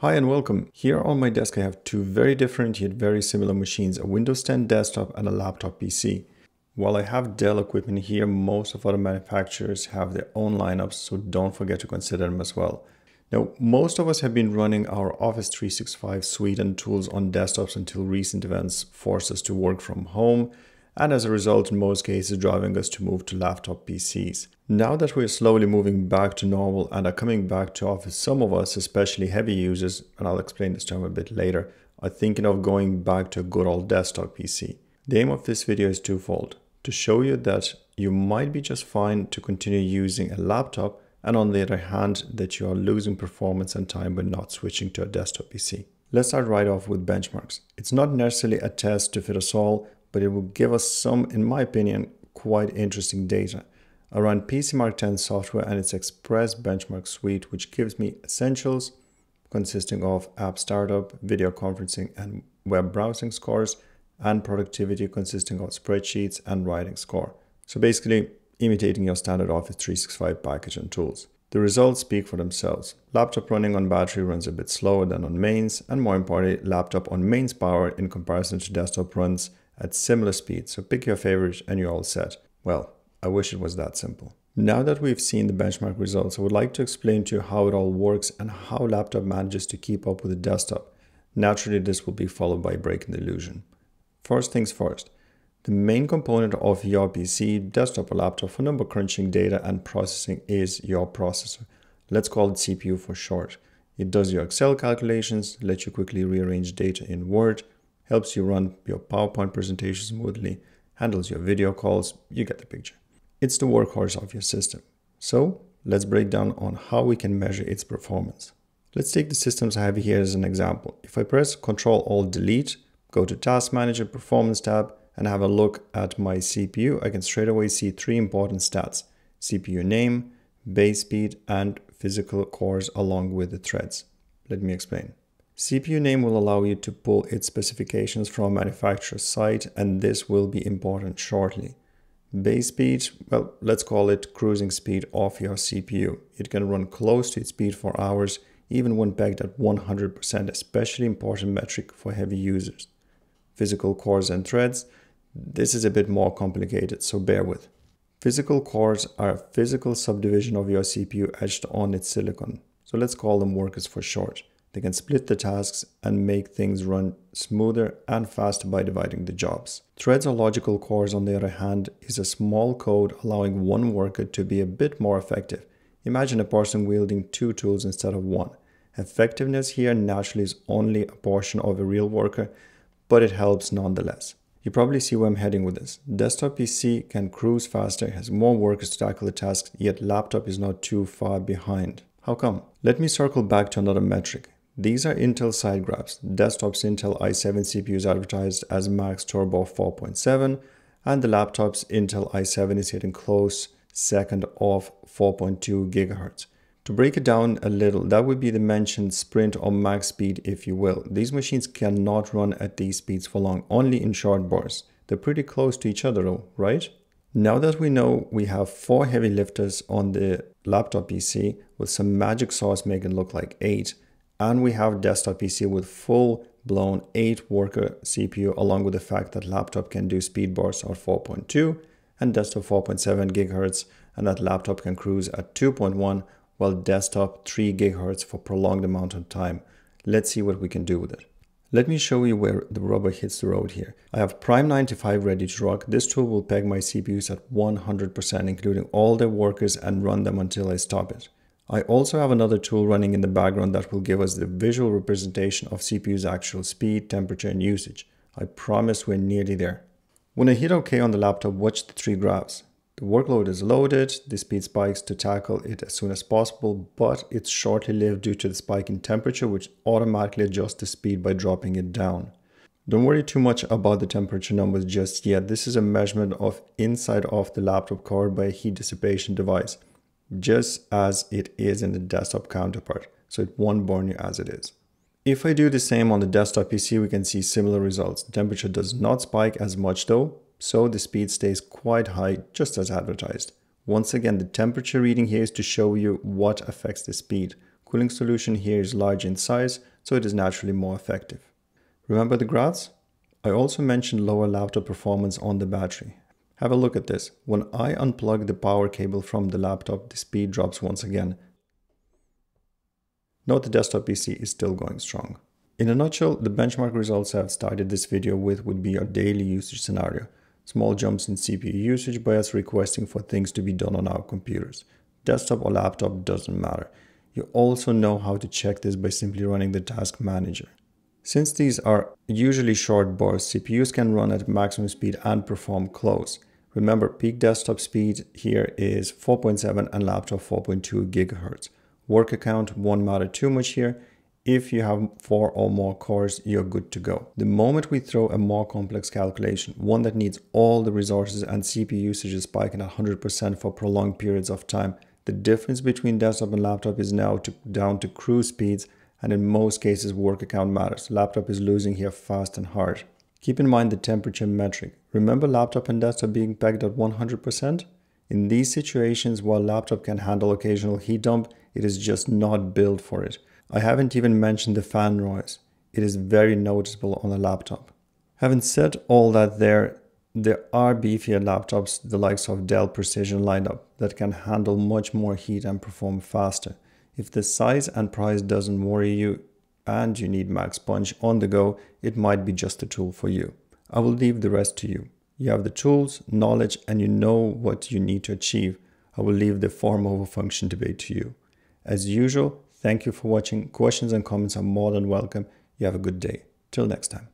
Hi and welcome. Here on my desk I have two very different yet very similar machines, a Windows 10 desktop and a laptop PC. While I have Dell equipment here, most of other manufacturers have their own lineups, so don't forget to consider them as well. Now, most of us have been running our Office 365 suite and tools on desktops until recent events forced us to work from home and as a result in most cases driving us to move to laptop PCs. Now that we're slowly moving back to normal and are coming back to office, some of us, especially heavy users, and I'll explain this term a bit later, are thinking of going back to a good old desktop PC. The aim of this video is twofold. To show you that you might be just fine to continue using a laptop and on the other hand that you are losing performance and time by not switching to a desktop PC. Let's start right off with benchmarks. It's not necessarily a test to fit us all, but it will give us some, in my opinion, quite interesting data I around PCMark 10 software and its Express benchmark suite, which gives me essentials consisting of app startup, video conferencing, and web browsing scores, and productivity consisting of spreadsheets and writing score. So basically, imitating your standard Office 365 package and tools. The results speak for themselves. Laptop running on battery runs a bit slower than on mains, and more importantly, laptop on mains power in comparison to desktop runs at similar speed. So pick your favorite and you're all set. Well, I wish it was that simple. Now that we've seen the benchmark results, I would like to explain to you how it all works and how laptop manages to keep up with the desktop. Naturally, this will be followed by breaking the illusion. First things first, the main component of your PC, desktop or laptop for number crunching data and processing is your processor. Let's call it CPU for short. It does your Excel calculations, lets you quickly rearrange data in Word, helps you run your PowerPoint presentation smoothly, handles your video calls, you get the picture. It's the workhorse of your system. So let's break down on how we can measure its performance. Let's take the systems I have here as an example. If I press Ctrl Alt Delete, go to Task Manager Performance tab and have a look at my CPU, I can straight away see three important stats. CPU name, base speed, and physical cores along with the threads. Let me explain. CPU name will allow you to pull its specifications from manufacturer's site and this will be important shortly. Base speed, well, let's call it cruising speed of your CPU. It can run close to its speed for hours, even when pegged at 100%, especially important metric for heavy users. Physical cores and threads, this is a bit more complicated, so bear with. Physical cores are a physical subdivision of your CPU etched on its silicon, so let's call them workers for short. They can split the tasks and make things run smoother and faster by dividing the jobs. Threads or logical cores, on the other hand, is a small code allowing one worker to be a bit more effective. Imagine a person wielding two tools instead of one. Effectiveness here naturally is only a portion of a real worker, but it helps nonetheless. You probably see where I'm heading with this. Desktop PC can cruise faster, has more workers to tackle the tasks, yet laptop is not too far behind. How come? Let me circle back to another metric. These are Intel side graphs. Desktop's Intel i7 CPU is advertised as max turbo 4.7 and the laptop's Intel i7 is hitting close second of 4.2 gigahertz. To break it down a little, that would be the mentioned sprint or max speed if you will. These machines cannot run at these speeds for long, only in short bursts. They're pretty close to each other though, right? Now that we know we have four heavy lifters on the laptop PC with some magic sauce making it look like eight, and we have desktop PC with full blown 8 worker CPU along with the fact that laptop can do speed bursts of 4.2 and desktop 4.7 GHz and that laptop can cruise at 2.1 while desktop 3 GHz for prolonged amount of time. Let's see what we can do with it. Let me show you where the rubber hits the road here. I have Prime 95 ready to rock. This tool will peg my CPUs at 100% including all the workers and run them until I stop it. I also have another tool running in the background that will give us the visual representation of CPU's actual speed, temperature, and usage. I promise we're nearly there. When I hit OK on the laptop, watch the three graphs. The workload is loaded, the speed spikes to tackle it as soon as possible, but it's shortly lived due to the spike in temperature which automatically adjusts the speed by dropping it down. Don't worry too much about the temperature numbers just yet. This is a measurement of inside of the laptop covered by a heat dissipation device just as it is in the desktop counterpart, so it won't burn you as it is. If I do the same on the desktop PC, we can see similar results. Temperature does not spike as much though, so the speed stays quite high just as advertised. Once again, the temperature reading here is to show you what affects the speed. Cooling solution here is large in size, so it is naturally more effective. Remember the graphs? I also mentioned lower laptop performance on the battery. Have a look at this. When I unplug the power cable from the laptop, the speed drops once again. Note the desktop PC is still going strong. In a nutshell, the benchmark results I've started this video with would be a daily usage scenario. Small jumps in CPU usage by us requesting for things to be done on our computers. Desktop or laptop doesn't matter. You also know how to check this by simply running the task manager. Since these are usually short bursts, CPUs can run at maximum speed and perform close. Remember, peak desktop speed here is 4.7 and laptop 4.2 gigahertz. Work account won't matter too much here. If you have four or more cores, you're good to go. The moment we throw a more complex calculation, one that needs all the resources and CPU usage is spiking at 100% for prolonged periods of time, the difference between desktop and laptop is now to, down to cruise speeds and in most cases work account matters. Laptop is losing here fast and hard. Keep in mind the temperature metric. Remember laptop and desktop being pegged at 100%? In these situations, while laptop can handle occasional heat dump, it is just not built for it. I haven't even mentioned the fan noise. It is very noticeable on a laptop. Having said all that there, there are beefier laptops, the likes of Dell Precision lineup, that can handle much more heat and perform faster. If the size and price doesn't worry you and you need Max Punch on the go, it might be just a tool for you. I will leave the rest to you. You have the tools, knowledge, and you know what you need to achieve. I will leave the form over function debate to you. As usual, Thank you for watching. Questions and comments are more than welcome. You have a good day. Till next time.